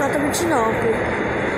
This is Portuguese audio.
J29.